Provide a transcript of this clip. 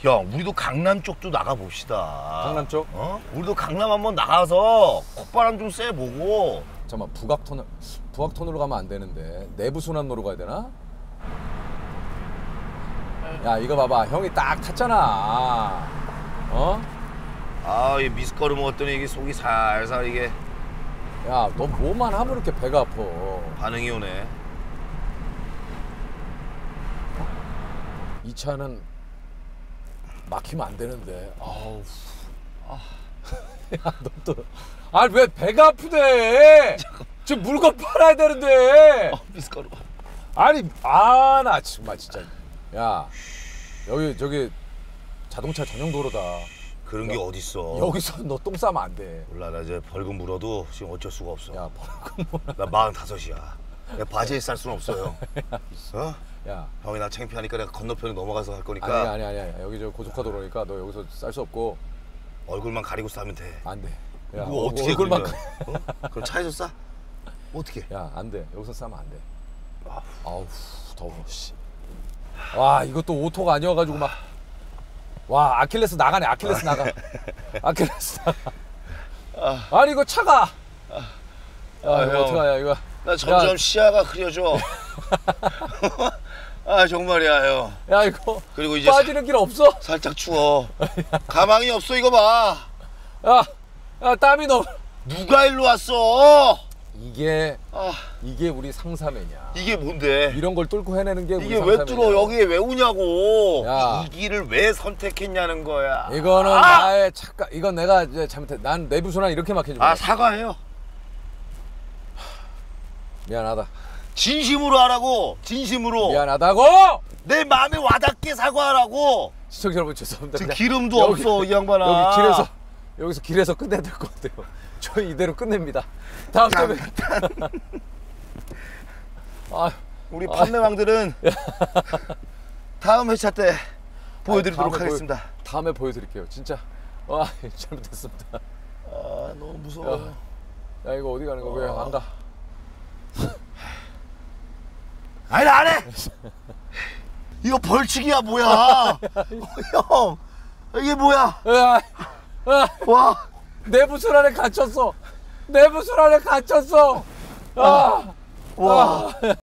형, 우리도 강남 쪽도 나가 봅시다. 강남 쪽? 어? 우리도 강남 한번 나가서 콧바람 좀 쐬보고. 잠깐만 북악톤을 북악톤으로 가면 안 되는데 내부 순환로로 가야 되나? 야 이거 봐봐 형이 딱 탔잖아. 어? 아, 이 미숫가루 먹었더니 이게 속이 살살 이게 야 너 뭐만 하면 이렇게 배가 아파. 반응이 오네. 이 차는 막히면 안 되는데. 아우. 야, 너 또. 아, 왜 배가 아프대? 지금 물건 팔아야 되는데. 미숫가루. 아니, 아, 나 정말 진짜. 야, 여기, 저기, 자동차 전용 도로다. 그런 게 어딨어. 여기서 너 똥 싸면 안 돼. 몰라, 나 이제 벌금 물어도 지금 어쩔 수가 없어. 야, 벌금 뭐. 나 마흔 다섯이야. 내가 바지에 쌀 수는 없어요. 어? 야. 형이 나 창피하니까 내가 건너편에 넘어가서 할 거니까 아니, 아니, 아니. 여기 저 고속화 도로니까 너 여기서 쌀 수 없고. 얼굴만 가리고 싸면 돼. 안 돼. 야, 그거 어떻게 얼굴만. 그러냐? 어? 그럼 차에서 싸? 어떻게? 야, 안 돼. 여기서 싸면 안 돼. 아우, 더워, 씨. 와, 이것도 오토가 아니어 가지고 막. 와, 아킬레스 나가네, 아킬레스 나가. 아킬레스 나가. 아니, 이거 차가. 야, 아, 이거 형. 어떡하냐, 이거. 나 점점 야. 시야가 흐려져. 아 정말이야 형. 야, 이거. 그리고 이제 빠지는 길 없어? 살짝 추워. 가망이 없어 이거 봐. 야, 야, 땀이 너무. 누가 일로 왔어? 이게, 아 이게 우리 상사매냐. 이게 뭔데? 이런 걸 뚫고 해내는 게 이게 왜. 뚫어 여기에 왜 오냐고. 야. 이 길을 왜 선택했냐는 거야. 이거는 아! 나의 착각. 이건 내가 이제 잘못해. 난 내부 순환 이렇게 막혀주고. 아 사과해요. 미안하다. 진심으로 하라고. 진심으로. 미안하다고! 내 마음에 와닿게 사과하라고. 시청자 여러분 죄송합니다. 지금 기름도 여기- 없어 이 양반아. 여기 길에서 여기서 길에서 끝내야 될 것 같아요. 저희 이대로 끝냅니다. 다음 주에 뵙- 아, 우리 판매왕들은 다음 회차 때 보여드리도록 다음에 하겠습니다. 보여- 다음에 보여드릴게요. 진짜 와 잘못했습니다. 아 너무 무서워. 야 이거 어디 가는 거왜안 가? 아니 나 안 해. 이거 벌칙이야 뭐야? 형 이게 뭐야? 야, 야, 와. 내부 순환에 갇혔어. 내부 순환에 갇혔어. 아, 와.